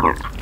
Good.